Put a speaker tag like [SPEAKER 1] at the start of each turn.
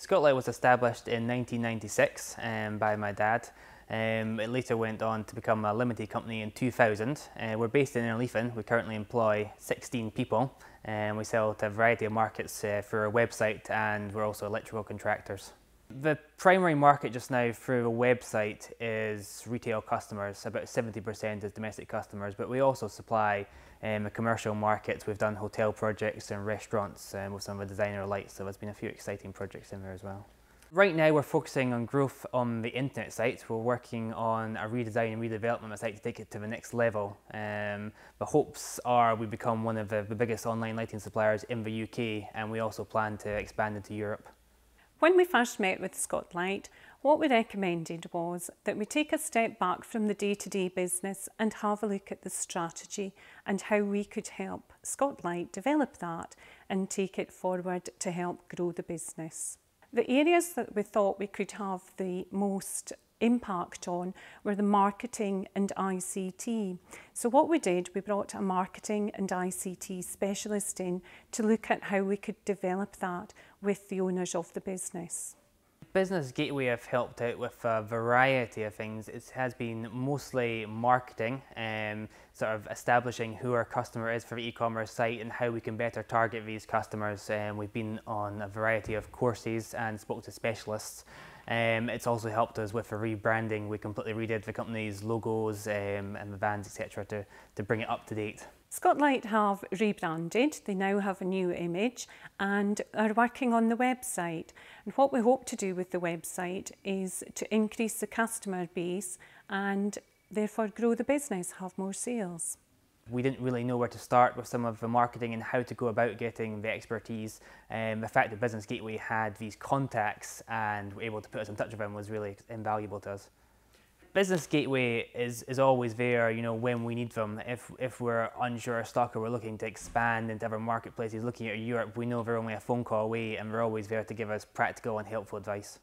[SPEAKER 1] Scotlight was established in 1996 um, by my dad. Um, it later went on to become a limited company in 2000. Uh, we're based in Innerleithen. We currently employ 16 people and we sell to a variety of markets uh, through our website and we're also electrical contractors. The primary market just now through a website is retail customers. About 70% is domestic customers, but we also supply um, commercial markets. We've done hotel projects and restaurants um, with some of the designer lights, so there's been a few exciting projects in there as well. Right now we're focusing on growth on the internet site. We're working on a redesign and redevelopment of the site to take it to the next level. Um, the hopes are we become one of the, the biggest online lighting suppliers in the UK and we also plan to expand into Europe.
[SPEAKER 2] When we first met with Scotlight, what we recommended was that we take a step back from the day-to-day -day business and have a look at the strategy and how we could help Scotlight develop that and take it forward to help grow the business. The areas that we thought we could have the most impact on were the marketing and ICT. So what we did, we brought a marketing and ICT specialist in to look at how we could develop that with the owners of the business.
[SPEAKER 1] Business Gateway have helped out with a variety of things. It has been mostly marketing, um, sort of establishing who our customer is for the e-commerce site and how we can better target these customers. Um, we've been on a variety of courses and spoke to specialists. Um, it's also helped us with a rebranding. We completely redid the company's logos um, and the vans, etc., to, to bring it up to date.
[SPEAKER 2] Scotlight have rebranded, they now have a new image and are working on the website. And what we hope to do with the website is to increase the customer base and therefore grow the business, have more sales.
[SPEAKER 1] We didn't really know where to start with some of the marketing and how to go about getting the expertise. Um, the fact that Business Gateway had these contacts and were able to put us in touch with them was really invaluable to us. Business Gateway is, is always there, you know, when we need them. If, if we're unsure of stock or we're looking to expand into other marketplaces, looking at Europe, we know they're only a phone call away and they're always there to give us practical and helpful advice.